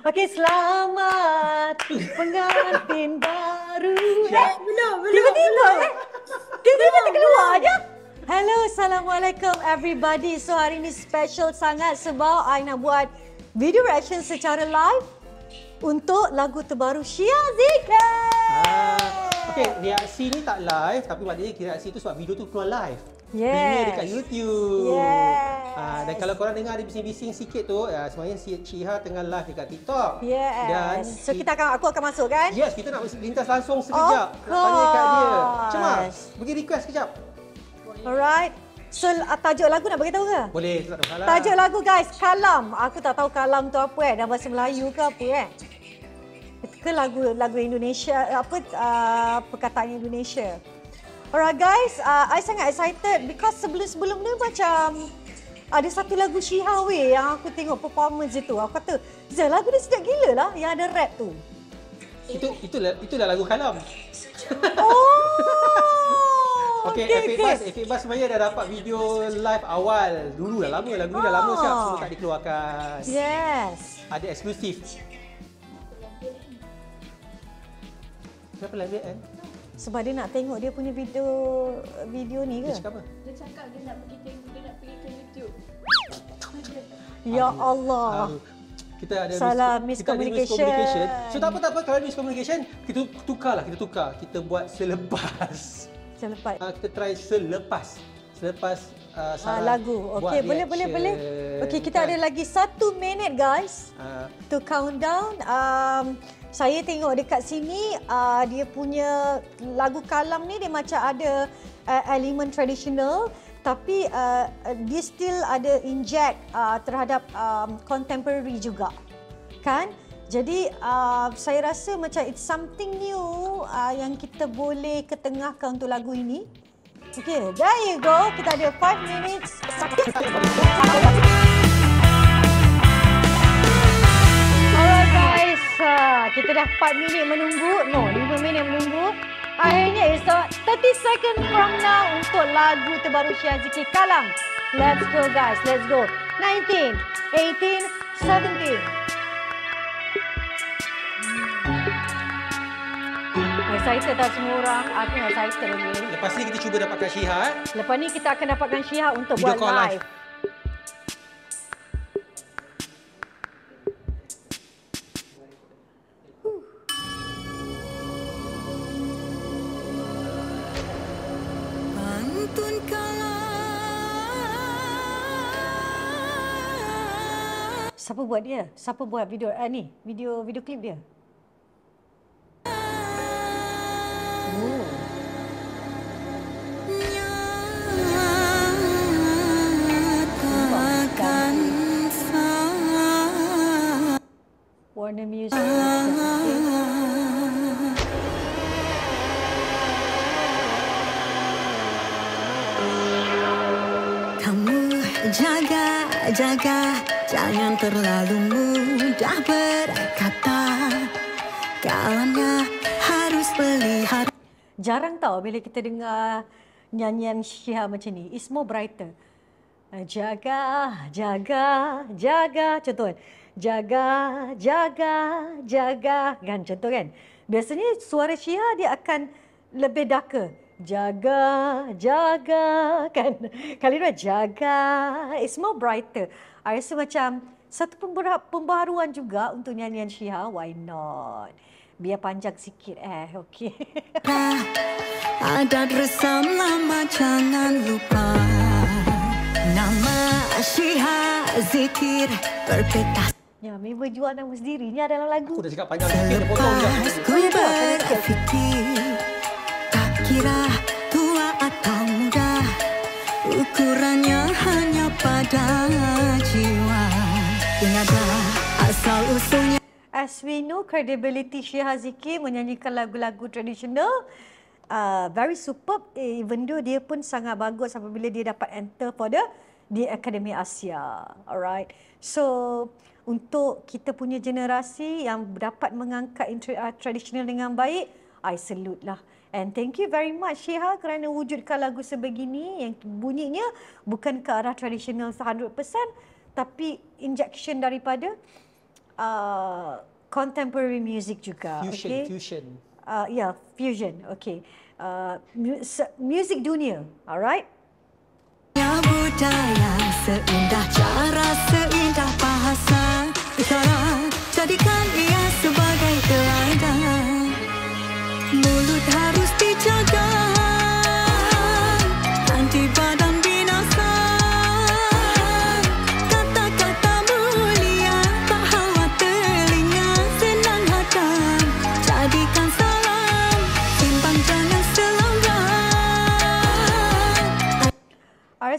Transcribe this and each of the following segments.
Okey, selamat pengantin baru. Eh, belum, belum. Tiba-tiba eh. Tiba-tiba terkeluar aja. Hello, Assalamualaikum everybody. So hari ni special sangat sebab I nak buat video reaction secara live untuk lagu terbaru Shia Zika. Ah, Okey, reaksi ni tak live tapi maknanya reaksi tu sebab video tu keluar live. Yes. Premier dekat YouTube. Yes. Ah, dan kalau korang dengar ada bising-bising sikit tu, ya, sebenarnya si Ciha tengah live dekat TikTok. Yes. Dan so kita akan aku akan masuk kan? Yes, kita nak lintas langsung sekejap. Of tanya kat dia. Cemas, bagi request sekejap. Alright. So uh, tajuk lagu nak bagi tahu ke? Boleh, tak ada masalah. Tajuk lagu guys, Kalam. Aku tak tahu Kalam tu apa eh, dalam bahasa Melayu ke apa eh. Ke lagu lagu Indonesia apa uh, perkataan Indonesia. Alright guys, uh, I sangat excited because sebelum-sebelum ni macam ada satu lagu Shihawe yang aku tengok performance itu. Aku kata, Zah lagu ni sedap gila lah yang ada rap tu. Itu itulah itulah lagu kalam. Oh. Okey, okay, Epic Bass, Epic Bass sebenarnya dah dapat video live awal. Dulu dah lama, lagu ni dah lama siap Oh. semua tak dikeluarkan. Yes. Ada eksklusif. Kenapa live kan? Sebab dia nak tengok dia punya video video ni Dia ke? cakap apa? Dia cakap dia nak pergi tengok, dia nak pergi ke YouTube. Ya Allah. Ah, kita ada Salah mis- kita ada miscommunication. miscommunication. So tak apa tak apa kalau miscommunication, kita tukarlah, kita tukar. Kita buat selepas. Selepas Uh, kita try selepas. Selepas uh, Ah, Sarah lagu. Okey, boleh boleh boleh. Okey, kita kan? ada lagi satu minit guys Ah, to countdown. Um, saya tengok dekat sini uh, dia punya lagu kalam ni dia macam ada uh, elemen tradisional tapi uh, dia still ada inject uh, terhadap um, contemporary juga. Kan? Jadi uh, saya rasa macam it's something new uh, yang kita boleh ketengahkan untuk lagu ini. Okay, there you go. Kita ada 5 minutes. Uh, kita dah 4 minit menunggu. No, 5 minit menunggu. Akhirnya it's uh, 30 second from now untuk lagu terbaru Syaziki Kalam. Let's go guys, let's go. 19, 18, 17. Excited tak semua orang? Aku excited lagi. lepas ni kita cuba dapatkan Syiha eh. Lepas ni kita akan dapatkan Syihah untuk Video buat live. live. Buat dia? Siapa buat video eh, ni? Video video klip dia? Oh. Warner Music. Kamu jaga, jaga Jangan terlalu mudah berkata Kalamnya harus pelihara Jarang tau bila kita dengar nyanyian Syihah macam ni. It's more brighter. Ah, Jaga, jaga, jaga. Contoh kan. Jaga, jaga, jaga. Kan contoh kan. Biasanya suara Syihah dia akan lebih darker. Jaga, jaga. Kan. Kali ni jaga. It's more brighter. I rasa macam satu pembaharuan juga untuk nyanyian Syihah. Why not? Biar panjang sikit eh. Okay. Adat resam lama jangan lupa Nama Syiha Zikir berpeta Ya, member jual nama sendirinya dalam lagu. Aku dah cakap panjang sikit, dia potong je. Selepas ku berfikir Ukurannya hanya pada jiwa Ingatlah asal usulnya As we know, credibility Syihah Zikir menyanyikan lagu-lagu tradisional uh, very superb even though dia pun sangat bagus apabila dia dapat enter for the di Akademi Asia. Alright. So, untuk kita punya generasi yang dapat mengangkat uh, tradisional dengan baik, I salute lah. And thank you very much Syihah kerana wujudkan lagu sebegini yang bunyinya bukan ke arah tradisional 100% tapi injection daripada uh, contemporary music juga. Fusion, okay? fusion. Uh, yeah, fusion. Okay. Uh, mu- music dunia. Alright. Ya budaya seindah cara seindah bahasa Isyarat jadikan ia sebagai teladan Mulut harus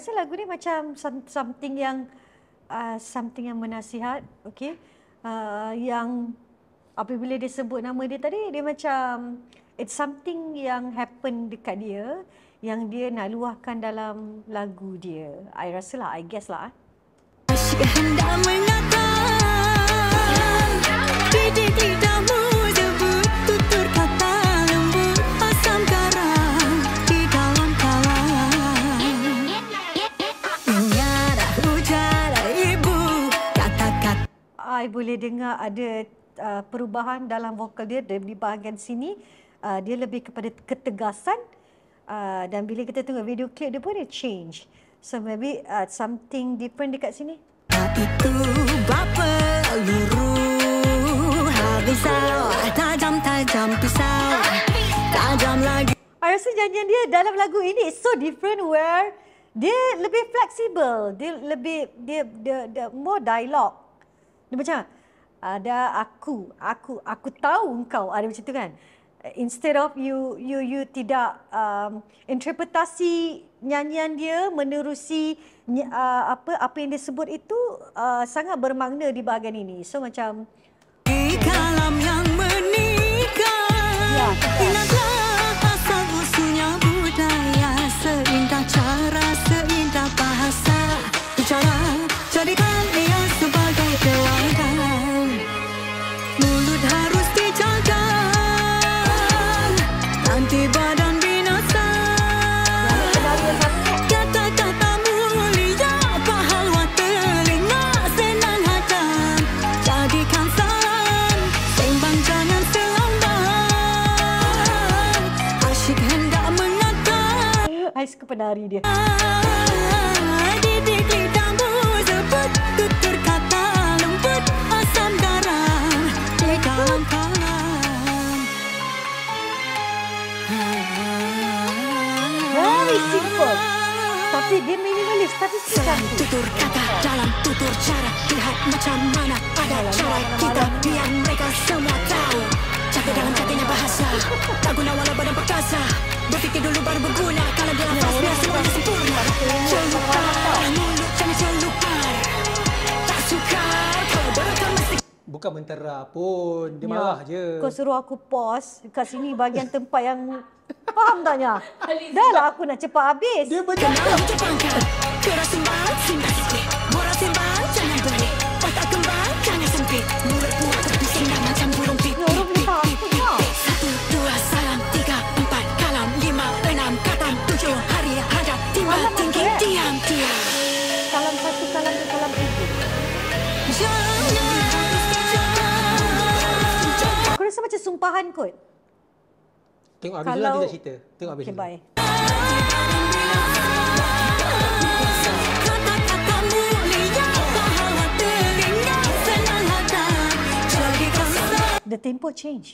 rasa lagu ni macam some- something yang uh, something yang menasihat, okay? Uh, yang apabila dia sebut nama dia tadi, dia macam it's something yang happen dekat dia yang dia nak luahkan dalam lagu dia. I rasa lah, I guess lah. eh. Asyik hendak Tutur kata lembut Di dalam ibu Kata-kata I boleh dengar ada uh, perubahan dalam vokal dia di di bahagian sini. Uh, dia lebih kepada ketegasan uh, dan bila kita tengok video klip dia pun dia change. So maybe uh, something different dekat sini. itu bapa luruh Habisau Tajam-tajam pisau Tajam lagi I rasa nyanyian dia dalam lagu ini is so different where dia lebih fleksibel, dia lebih dia dia, dia more dialog. Dia macam ada aku, aku, aku tahu engkau ada macam tu kan. Instead of you you you tidak um, interpretasi nyanyian dia menerusi uh, apa apa yang dia sebut itu uh, sangat bermakna di bahagian ini. So macam Di kalam yang menikah Ya. Ingatlah asal usulnya budaya Seindah cara, Very simple. Tapi dia minimalis tapi cantik. tutur kata, dalam tutur cara Lihat macam mana Bukan mentera pun. Dia marah je. Kau suruh aku pause kat sini bahagian tempat yang faham taknya? Dah lah aku nak cepat habis. Dia macam macam sumpahan kot. Tengok habis dulu Kalau- nanti dah cerita. Tengok habis Okay, dulu. bye. The tempo change.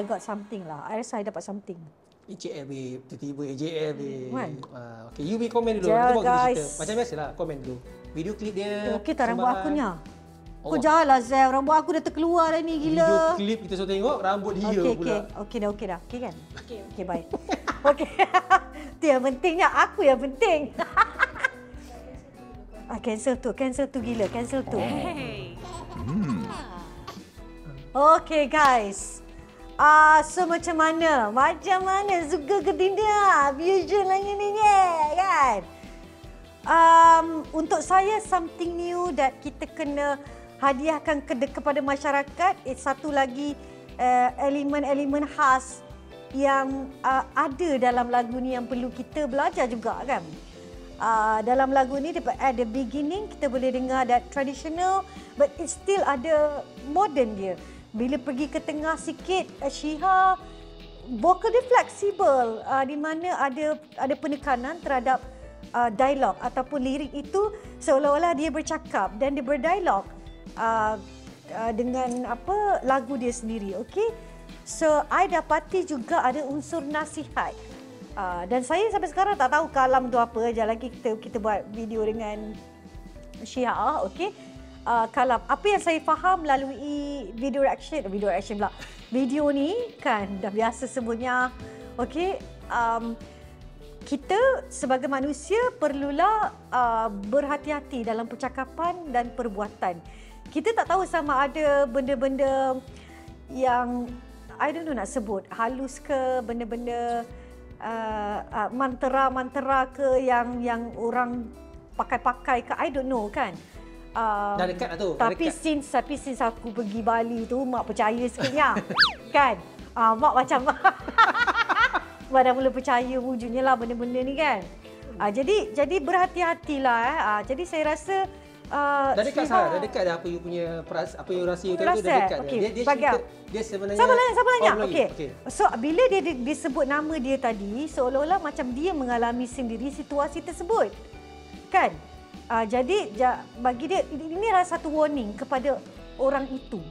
I got something lah. I rasa I dapat something. AJL babe. Tiba-tiba AJL babe. Kan? Ah, okay, you be komen dulu. Jel, kita guys. Macam biasalah, komen dulu. Video klip dia. Eh, Okey tak rambut aku ni? ah? Kau Allah. janganlah Zel, rambut aku dah terkeluar dah ni Video gila. klip kita suruh tengok, rambut dia Okey, pula. okey. Okey dah, okey dah. Okey kan? Okey. Okey, bye. Okey. Itu yang pentingnya, aku yang penting. ah, cancel tu, cancel tu gila, cancel tu. Okay guys. Ah, so macam mana? Macam mana suka ke tidak? Fusion lagi ni kan? Um, untuk saya something new that kita kena hadiahkan ke, kepada masyarakat eh, satu lagi uh, elemen-elemen khas yang uh, ada dalam lagu ni yang perlu kita belajar juga kan. Uh, dalam lagu ni at the beginning kita boleh dengar that traditional but it still ada modern dia. Bila pergi ke tengah sikit uh, Shiha vokal dia fleksibel. Uh, di mana ada ada penekanan terhadap uh, dialog ataupun lirik itu seolah-olah dia bercakap dan dia berdialog uh, uh, dengan apa lagu dia sendiri okey? So I dapati juga ada unsur nasihat. Uh, dan saya sampai sekarang tak tahu kalam tu apa. Aja lagi kita kita buat video dengan Syia okey uh, kalam apa yang saya faham melalui video reaction video reaction pula video ni kan dah biasa sebutnya okey um, kita sebagai manusia perlulah uh, berhati-hati dalam percakapan dan perbuatan. Kita tak tahu sama ada benda-benda yang I don't know nak sebut halus ke benda-benda uh, uh, mantra-mantra ke yang yang orang pakai-pakai ke I don't know kan. Um, dah dekat lah tu. Tapi dekat. since tapi since aku pergi Bali tu mak percaya sikitnya. kan? Uh, mak macam Mak dah mula percaya wujudnya lah benda-benda ni kan. Uh, jadi jadi berhati-hatilah eh. Uh, jadi saya rasa Uh, dah dekat sah, dah dekat dah apa you punya peras, apa you rasa you tadi dah dekat okay. dia. Dia, dia, dia sebenarnya nanya? Siapa nanya? Oh, okey. Okay. So bila dia disebut nama dia tadi, seolah-olah macam dia mengalami sendiri situasi tersebut. Kan? Uh, jadi ja, bagi dia ini adalah satu warning kepada orang itu.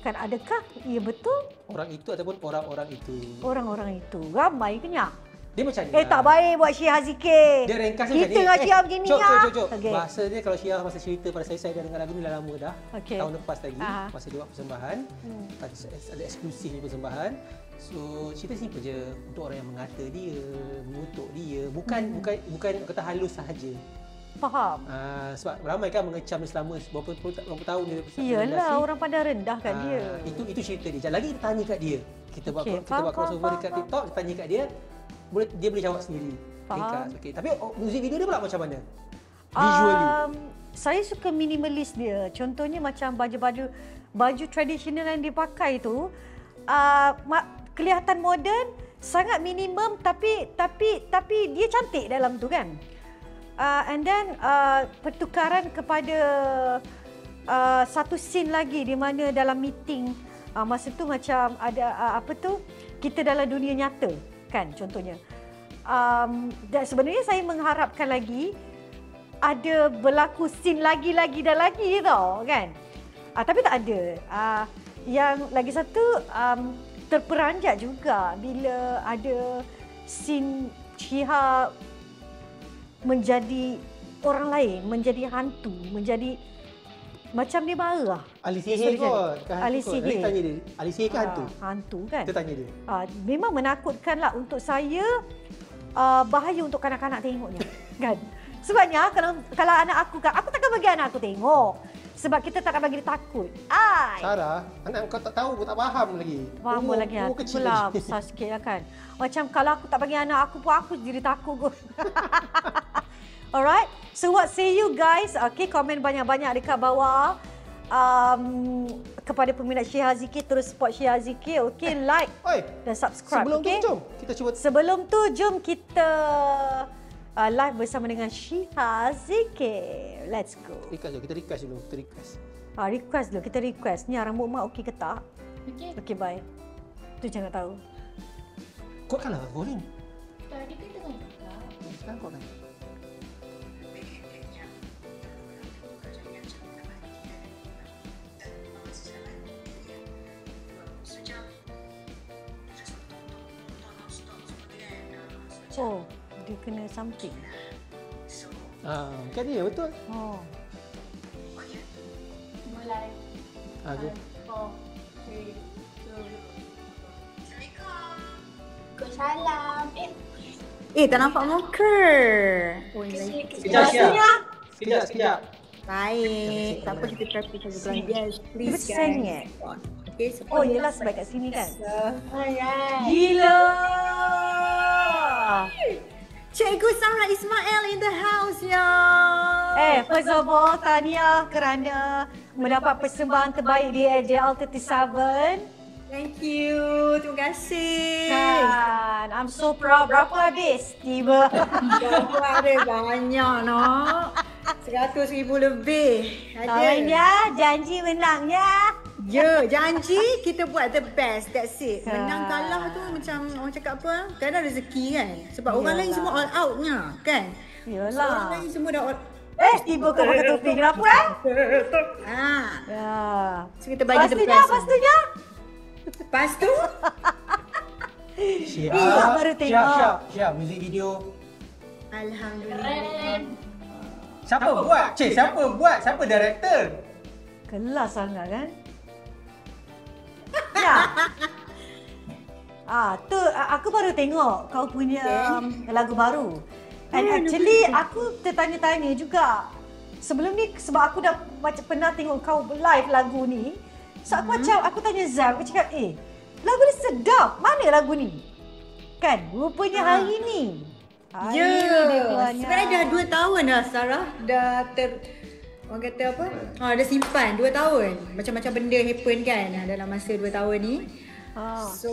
Kan adakah ia betul? Orang itu ataupun orang-orang itu? Orang-orang itu. Ramai kenyak. Dia macam ni. Eh tak baik buat Syihah zikir. Dia ringkas macam ni. Kita dengan eh, begini cok, cok, cok, cok. Okay. Bahasa dia kalau Syihah masa cerita pada saya, saya dah dengar lagu ni dah lama dah. Okay. Tahun lepas lagi. Aha. Masa dia buat persembahan. Hmm. Ada eksklusif persembahan. So cerita simple je untuk orang yang mengata dia, mengutuk dia. Bukan hmm. bukan bukan kata halus sahaja. Faham. Uh, sebab ramai kan mengecam dia selama berapa, berapa tahun dia Iyalah orang pandang rendah kan uh, dia. Itu itu cerita dia. Jangan lagi tanya kat dia. Kita buat okay, kita buat crossover dekat faham. TikTok, kita tanya kat dia. Boleh dia boleh jawab sendiri. Faham. Okay. Tapi oh, muzik video dia pula macam mana? Visually. Um, saya suka minimalis dia. Contohnya macam baju-baju baju tradisional yang dipakai tu uh, kelihatan moden, sangat minimum tapi tapi tapi dia cantik dalam tu kan uh, and then uh, pertukaran kepada uh, satu scene lagi di mana dalam meeting uh, masa tu macam ada uh, apa tu kita dalam dunia nyata kan contohnya. Um, dan sebenarnya saya mengharapkan lagi ada berlaku scene lagi-lagi dan lagi tau kan? Uh, tapi tak ada. Uh, yang lagi satu um, terperanjat juga bila ada scene Chiha menjadi orang lain, menjadi hantu, menjadi macam dia marah. Ahli sihir kot. Ahli sihir. tanya dia, ahli sihir ke hantu? Ha, hantu kan? Kita tanya dia. Ha, memang menakutkanlah untuk saya uh, bahaya untuk kanak-kanak tengoknya. kan? Sebabnya kalau kalau anak aku kan, aku takkan bagi anak aku tengok. Sebab kita takkan bagi dia takut. Ai. Sarah, anak kau tak tahu, kau tak faham lagi. Faham umur, lagi. Umur kecil pula, besar sikit lah kan. Macam kalau aku tak bagi anak aku pun aku jadi takut kot. Alright. So what say you guys? Okay, komen banyak-banyak dekat bawah. Um, kepada peminat Syihah Zikir terus support Syihah Zikir. Okay, like Oi, dan subscribe. Sebelum okay? tu jom kita cuba. Sebelum tu jom kita uh, live bersama dengan Syihah Zikir. Let's go. Request dulu. Kita request dulu. Kita request. Ah, request dulu. Kita request. Ni rambut mak okey ke tak? Okey. Okey, bye. Tu jangan tahu. Kuatkanlah volume. Tadi kan tengah buka. Sekarang kuatkan. Dia kena something. Ah, kan dia betul. Oh. Mulai. Ah. Four, three, two. Salam. Eh, Eh, tak nampak muka. Oh, ini Sekejap, sekejap. Sekejap, sekejap. Baik. Tak apa kita practice lagi belanja. Yes, please Dia sengit. Okay, Oh, yelah sebab kat sini kan. Alright. Gila! Cikgu Sarah Ismail in the house ya. Eh, first of all, tahniah kerana mendapat persembahan terbaik di AJL 37. Thank you. Terima kasih. Kan, I'm so proud. Berapa habis? Tiba. Berapa ada banyak no. Seratus ribu lebih. Ada. Kawannya, janji menangnya. Ya, janji kita buat the best. That's it. Menang kalah tu macam orang cakap apa? Kan ada rezeki kan? Sebab Yalah. orang lain semua all outnya kan? Yalah. So, orang lain semua dah all Eh, tiba kau pakai topi. Kenapa eh? Ha. Ya. So, kita bagi pastinya, the best. Pastinya, pastinya. Lepas tu Syia, Syia baru tengok. Syia, Syia, music video. Alhamdulillah. Siapa buat? Cik, siapa buat? Siapa director? Kelas sangat kan? Ah, tu aku baru tengok kau punya okay. lagu baru. And actually aku tertanya-tanya juga. Sebelum ni sebab aku dah macam pernah tengok kau live lagu ni. So aku hmm. macam aku tanya Zam, aku cakap, "Eh, lagu ni sedap. Mana lagu ni?" Kan, rupanya ha. hari ni. Hari ya, sebenarnya dah 2 tahun dah Sarah dah ter orang kata apa? Ha, dah simpan 2 tahun. Macam-macam benda happen kan dalam masa 2 tahun ni. Ha. So,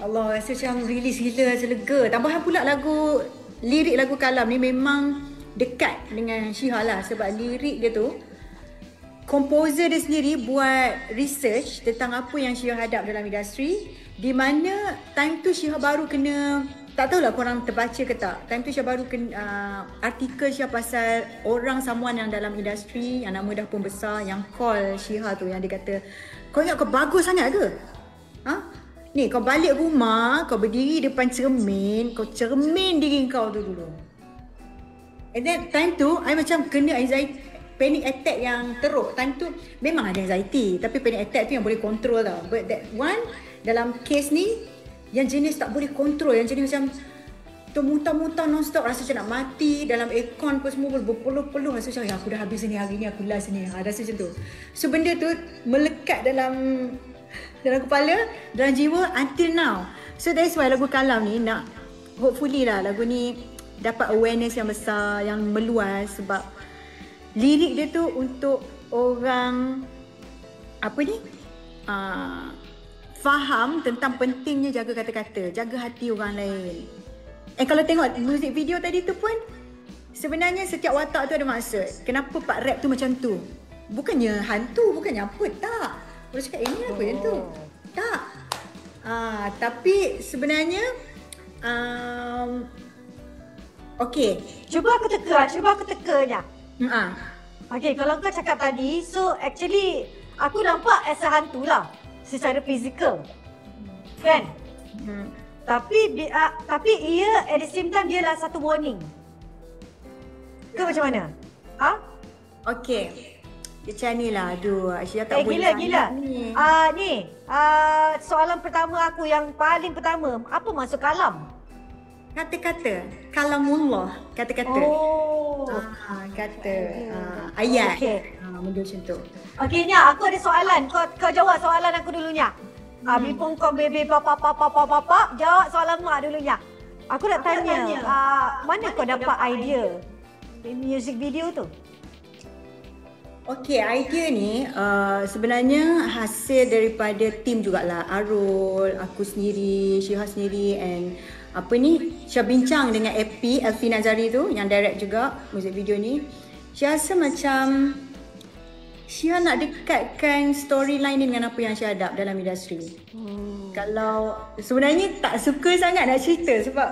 Allah rasa macam release gila rasa lega. Tambahan pula lagu lirik lagu Kalam ni memang dekat dengan Syiha lah sebab lirik dia tu komposer dia sendiri buat research tentang apa yang Syihah hadap dalam industri di mana time tu Syihah baru kena tak tahulah korang terbaca ke tak time tu Syihah baru kena uh, artikel Syihah pasal orang someone yang dalam industri yang nama dah pun besar yang call Syihah tu yang dia kata kau ingat kau bagus sangat ke? Ha? Ni kau balik rumah kau berdiri depan cermin kau cermin diri kau tu dulu And then time tu I macam kena anxiety panic attack yang teruk time tu memang ada anxiety tapi panic attack tu yang boleh control tau but that one dalam case ni yang jenis tak boleh control yang jenis macam tu muntah-muntah non-stop rasa macam nak mati dalam aircon pun semua berpeluh-peluh rasa macam ya aku dah habis ni hari ni aku last ni ha, rasa macam tu. So benda tu melekat dalam dalam kepala dalam jiwa until now. So that's why lagu Kalam ni nak hopefully lah lagu ni dapat awareness yang besar yang meluas sebab lirik dia tu untuk orang apa ni? Uh, faham tentang pentingnya jaga kata-kata, jaga hati orang lain. Eh kalau tengok music video tadi tu pun sebenarnya setiap watak tu ada maksud. Kenapa part rap tu macam tu? Bukannya hantu, bukannya apa, tak. Boleh cakap ini apa yang tu? Tak. Ah, tapi sebenarnya um, Okay. Cuba aku teka, cuba aku tekanya. Ha. Okay, kalau kau cakap tadi, so actually aku nampak as a hantu lah secara fizikal. Kan? Hmm. Tapi uh, tapi ia at the same time dia lah satu warning. Ke macam mana? Ha? Okay. Macam ni lah, aduh Aisyah tak eh, boleh gila, gila. ni uh, Ni, uh, soalan pertama aku yang paling pertama Apa maksud kalam? Kata-kata Kalamullah Kata-kata Oh ah, Kata ah, Ayat okay. Ah, Benda macam tu. Okay Nya Aku ada soalan. Kau kau jawab soalan aku dulu Nya. Ah, hmm. Bipung kau bebe papa papa papa papa Jawab soalan mak dulu Nya. Aku nak aku tanya, tanya. Uh, Mana kau dapat idea Music video tu? Okay, idea ni uh, sebenarnya hasil daripada tim jugalah. Arul, aku sendiri, Syihah sendiri and apa ni Syah bincang dengan AP Elfi Nazari tu yang direct juga music video ni. Syah rasa macam Syah nak dekatkan storyline ni dengan apa yang Syah hadap dalam industri hmm. kalau sebenarnya tak suka sangat nak cerita sebab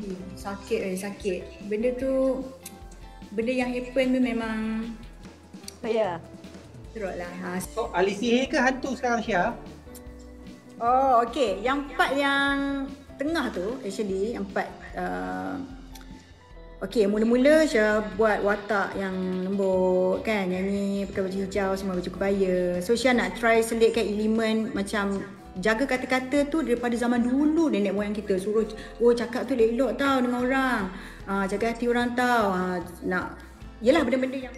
hmm, sakit eh sakit benda tu benda yang happen tu memang ya yeah. teruk lah ha. so, Ali Sihir ke hantu sekarang Syah? Oh, okay. Yang part yang tengah tu, actually, yang part... Uh, okay, mula-mula Syah buat watak yang lembut, kan? Nyanyi pakai baju hijau, semua baju kebaya. So, Syah nak try selitkan elemen macam jaga kata-kata tu daripada zaman dulu nenek moyang kita. Suruh oh cakap tu elok tau dengan orang. Uh, jaga hati orang tau. Uh, nak yelah benda-benda yang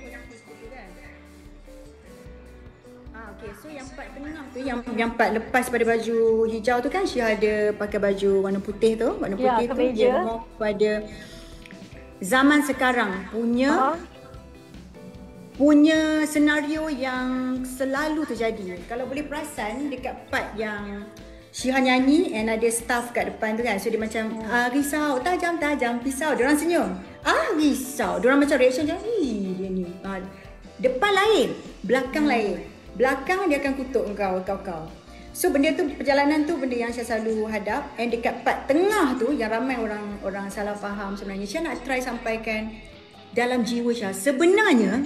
Okay, so yang part tengah tu yang yang part lepas pada baju hijau tu kan Syah ada pakai baju warna putih tu, warna ya, putih tu dia mau pada zaman sekarang punya uh punya senario yang selalu terjadi. Kalau boleh perasan dekat part yang Syihah nyanyi and ada staff kat depan tu kan. So dia macam ah, risau, tajam tajam pisau. Dia orang senyum. Ah risau. Dia orang macam reaction macam, "Ih, dia ni." Ah, depan lain, belakang hmm. lain. Belakang dia akan kutuk kau kau kau. So benda tu perjalanan tu benda yang saya selalu hadap. And dekat part tengah tu yang ramai orang orang salah faham sebenarnya. Saya nak try sampaikan dalam jiwa saya. Sebenarnya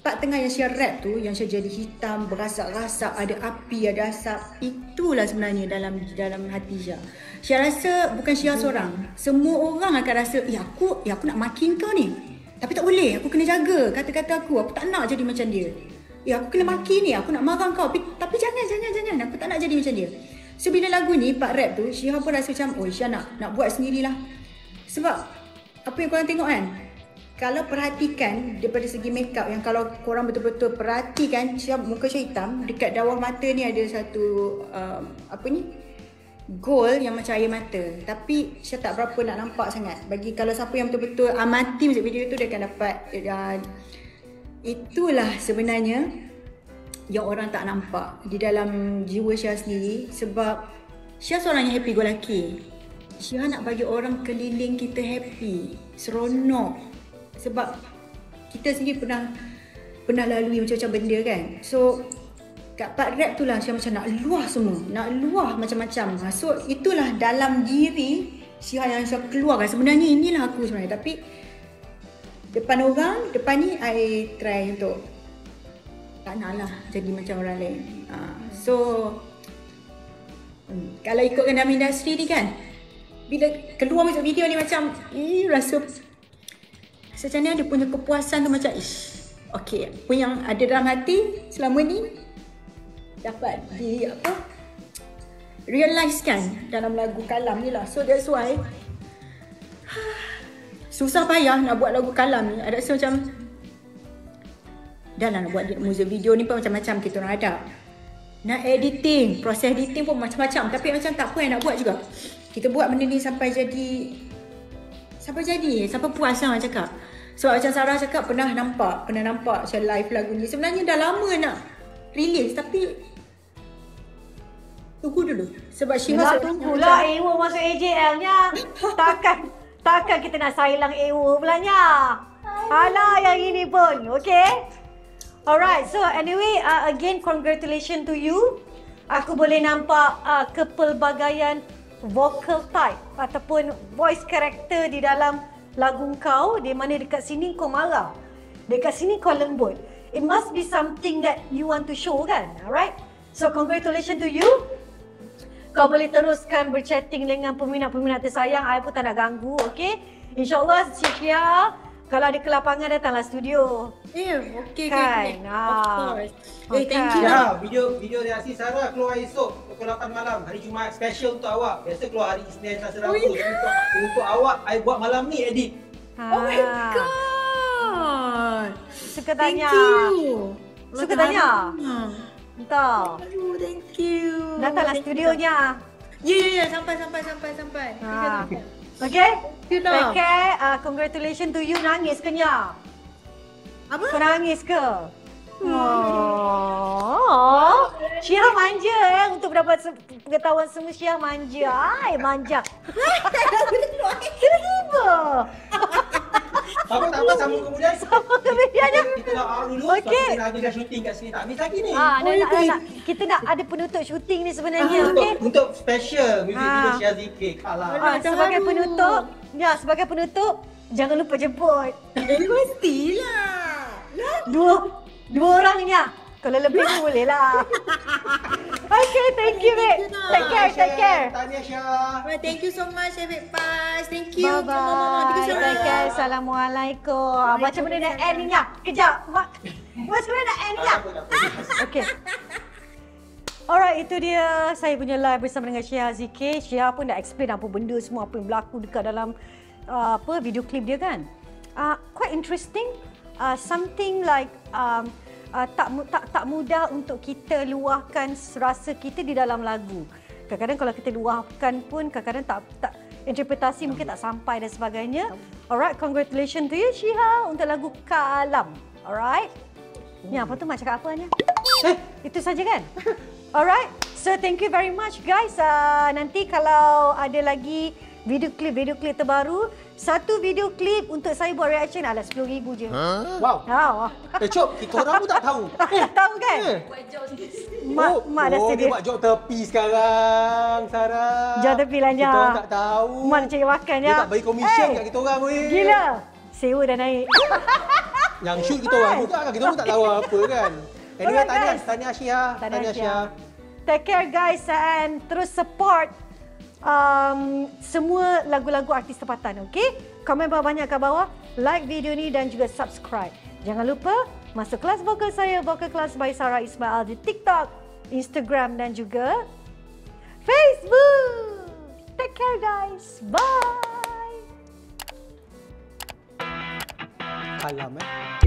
part tengah yang Syah rap tu yang Syah jadi hitam berasak-rasak ada api ada asap itulah sebenarnya dalam dalam hati Syah Syah rasa bukan Syah seorang. Semua orang akan rasa ya aku ya aku nak makin kau ni. Tapi tak boleh aku kena jaga kata-kata aku. Aku tak nak jadi macam dia ya aku kena maki ni aku nak marah kau. Tapi, tapi jangan jangan jangan. Aku tak nak jadi macam dia. So bila lagu ni part rap tu Syah pun rasa macam oh Syah nak nak buat sendirilah. Sebab apa yang korang tengok kan kalau perhatikan daripada segi makeup yang kalau korang betul-betul perhatikan siap muka saya hitam dekat bawah mata ni ada satu um, apa ni gold yang macam air mata. Tapi saya tak berapa nak nampak sangat. Bagi kalau siapa yang betul-betul amati muzik video tu dia akan dapat uh, itulah sebenarnya yang orang tak nampak di dalam jiwa Syah sendiri sebab Syah seorang yang happy go lucky. Syah nak bagi orang keliling kita happy seronok. Sebab kita sendiri pernah pernah lalui macam-macam benda kan. So kat part rap tu lah macam macam nak luah semua nak luah macam-macam. Ha, so itulah dalam diri sihat yang saya keluarkan. Sebenarnya inilah aku sebenarnya. Tapi depan orang depan ni I try untuk tak nak lah jadi macam orang lain ha, so hmm, kalau ikutkan dalam industri ni kan bila keluar macam video ni macam eh, rasa macam ni dia punya kepuasan tu macam ish. Okay, apa yang ada dalam hati selama ni dapat di apa realize kan dalam lagu kalam ni lah. So that's why susah payah nak buat lagu kalam ni. Ada rasa macam dah lah nak buat music video ni pun macam-macam kita orang ada. Nak editing, proses editing pun macam-macam tapi macam tak apa yang nak buat juga. Kita buat benda ni sampai jadi sampai jadi, sampai puas lah cakap. So macam Sarah cakap pernah nampak, pernah nampak macam live lagu ni. Sebenarnya dah lama nak release tapi tunggu dulu. Sebab Syifa Yelah, tunggulah Ewo masuk AJL nya. takkan takkan kita nak sailang Ewo pula nya. Alah yang ini pun. Okay? Alright, so anyway, uh, again congratulations to you. Aku boleh nampak uh, kepelbagaian vocal type ataupun voice character di dalam lagu kau di mana dekat sini kau marah. Dekat sini kau lembut. It must be something that you want to show kan? Alright? So congratulations to you. Kau boleh teruskan berchatting dengan peminat-peminat tersayang. I pun tak nak ganggu, okay? InsyaAllah, Syikya, kalau ada kelapangan datanglah studio. Eh, yeah, okey kan. Okay. Of course. Okay. Eh, thank you. Ya, video video reaksi Sarah keluar esok pukul 8 malam. Hari Jumaat special untuk awak. Biasa keluar hari Isnin Selasa Rabu. Oh, yeah. untuk, untuk awak, I buat malam ni edit. Ha. Oh my god. Suka tanya. Thank you. Suka tanya. Entah. Oh, thank you. Datanglah studionya. Ya, ya, ya. Sampai, sampai, sampai, sampai. Ha. Okay? You know. Take care. Uh, congratulations to you. Nangis ke Nya? Apa? Kau nangis ke? Hmm. Oh. Syirah manja eh untuk dapat pengetahuan semua Syirah manja. Ai manja. Tiba-tiba. Apa tak apa sambung kemudian? Sambung kemudian. Kita, kita nak out dulu okay. sebab kita nak syuting kat sini. Tak habis lagi ni. Ah, nak, nak, nak, Kita nak ada penutup syuting ni sebenarnya. Ah, okay. Untuk, untuk special music ah. video Syah Zikir. Ah, sebagai penutup. Ya, sebagai penutup. Jangan lupa jemput. Eh, mestilah. Dua. Dua orangnya. Kalau lebih pun boleh lah. okay, thank you, babe. Take care, take care. Tanya Syah. Thank you so much, Ebek Pas. Thank you. Bye-bye. Take care. Assalamualaikum. Macam mana nak end ni, Kejap. Macam mana nak end ni, Okay. Alright, itu dia saya punya live bersama dengan Syah Zikir. Syah pun dah explain apa benda semua apa yang berlaku dekat dalam uh, apa video clip dia kan. Uh, quite interesting. Uh, something like um, uh, tak tak tak mudah untuk kita luahkan rasa kita di dalam lagu. Kadang-kadang kalau kita luahkan pun kadang-kadang tak tak interpretasi mungkin tak sampai dan sebagainya. Alright, congratulations to you Shiha untuk lagu Kalam. Alright. Ni apa tu mak cakap apa ni? Eh, itu saja kan? Alright. So thank you very much guys. Uh, nanti kalau ada lagi video klip video klip terbaru, satu video klip untuk saya buat reaction adalah RM10,000 je. Huh? Wow. Oh. Eh, Cok, kita orang pun tak tahu. tak tahu kan? Eh. Mak, oh, mak dah oh, sedia. dia buat job tepi sekarang, Sarah. Job tepi lah, Kita orang tak tahu. Mak nak cari makan, Dia ya. tak bagi komisen hey. kat kita orang, weh. Gila. Sewa dah naik. Yang shoot kita orang juga kan. Kita pun tak tahu apa kan. Anyway, tanya, tanya Asia. Tanya. Asia. Take care guys and terus support um, semua lagu-lagu artis tempatan, okey? Komen banyak-banyak kat bawah, like video ni dan juga subscribe. Jangan lupa masuk kelas vokal saya, Vokal Kelas by Sarah Ismail di TikTok, Instagram dan juga Facebook. Take care guys. Bye. Kalam eh.